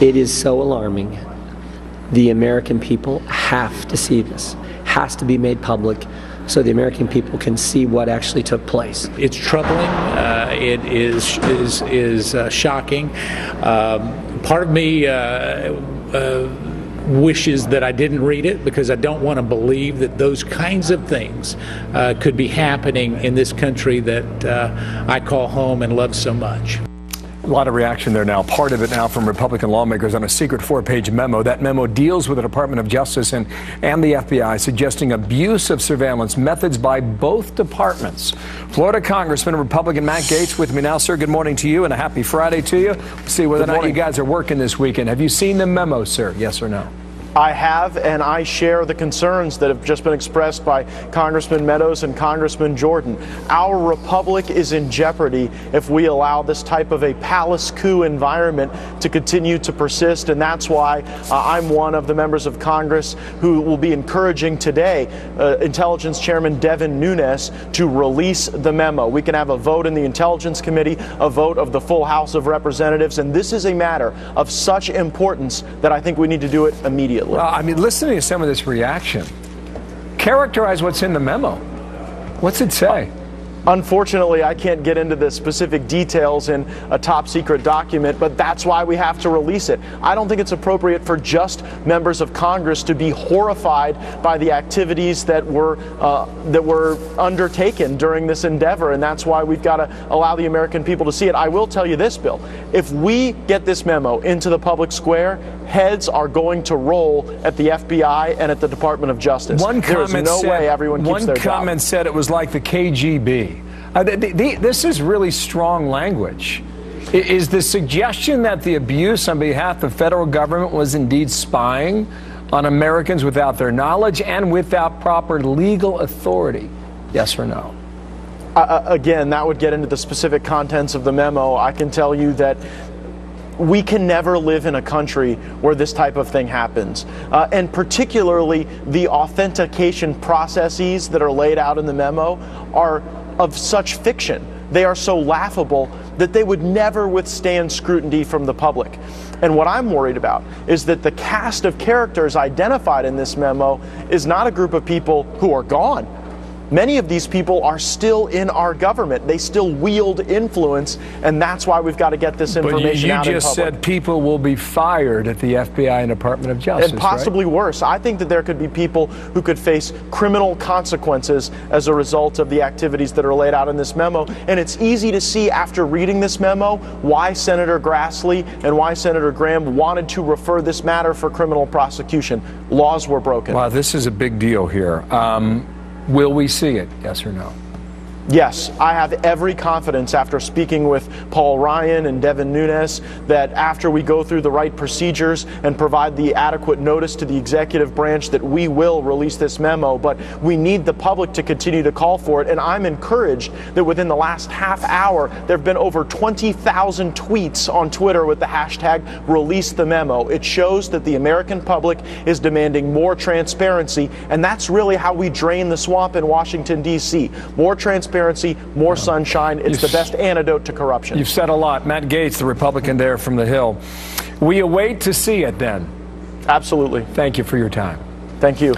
It is so alarming. The American people have to see this, has to be made public so the American people can see what actually took place. It's troubling. Uh, it is is is uh, shocking. Um, part of me. Uh, uh wishes that I didn't read it because I don't want to believe that those kinds of things uh, could be happening in this country that uh, I call home and love so much. A lot of reaction there now. Part of it now from Republican lawmakers on a secret four page memo. That memo deals with the Department of Justice and, and the FBI, suggesting abuse of surveillance methods by both departments. Florida Congressman Republican Matt Gaetz with me now. Sir, good morning to you and a happy Friday to you. We'll see whether or not you guys are working this weekend. Have you seen the memo, sir? Yes or no? I have, and I share the concerns that have just been expressed by Congressman Meadows and Congressman Jordan. Our republic is in jeopardy if we allow this type of a palace coup environment to continue to persist, and that's why uh, I'm one of the members of Congress who will be encouraging today uh, Intelligence Chairman Devin Nunes to release the memo. We can have a vote in the Intelligence Committee, a vote of the full House of Representatives, and this is a matter of such importance that I think we need to do it immediately immediately. Well, I mean, listening to some of this reaction, characterize what's in the memo. What's it say? Unfortunately, I can't get into the specific details in a top secret document, but that's why we have to release it. I don't think it's appropriate for just members of Congress to be horrified by the activities that were uh, that were undertaken during this endeavor, and that's why we've got to allow the American people to see it. I will tell you this, Bill: if we get this memo into the public square, heads are going to roll at the FBI and at the Department of Justice. One comment There's no said, way everyone keeps one their comment job. said it was like the KGB. Uh, the, the, this is really strong language. Is the suggestion that the abuse on behalf of the federal government was indeed spying on Americans without their knowledge and without proper legal authority? Yes or no? Uh, uh again, that would get into the specific contents of the memo. I can tell you that we can never live in a country where this type of thing happens. Uh, and particularly the authentication processes that are laid out in the memo are of such fiction. They are so laughable that they would never withstand scrutiny from the public. And what I'm worried about is that the cast of characters identified in this memo is not a group of people who are gone Many of these people are still in our government. They still wield influence, and that's why we've got to get this information but you, you just said people will be fired at the FBI and Department of Justice, and possibly right? worse. I think that there could be people who could face criminal consequences as a result of the activities that are laid out in this memo. And it's easy to see after reading this memo why Senator Grassley and why Senator Graham wanted to refer this matter for criminal prosecution. Laws were broken. Wow, this is a big deal here. Um, Will we see it? Yes or no? Yes, I have every confidence after speaking with Paul Ryan and Devin Nunes that after we go through the right procedures and provide the adequate notice to the executive branch that we will release this memo, but we need the public to continue to call for it. And I'm encouraged that within the last half hour, there have been over 20,000 tweets on Twitter with the hashtag release the memo. It shows that the American public is demanding more transparency, and that's really how we drain the swamp in Washington, D.C. More transparency transparency, more sunshine. It's you've, the best antidote to corruption. You've said a lot. Matt Gaetz, the Republican there from the Hill. We await to see it then. Absolutely. Thank you for your time. Thank you.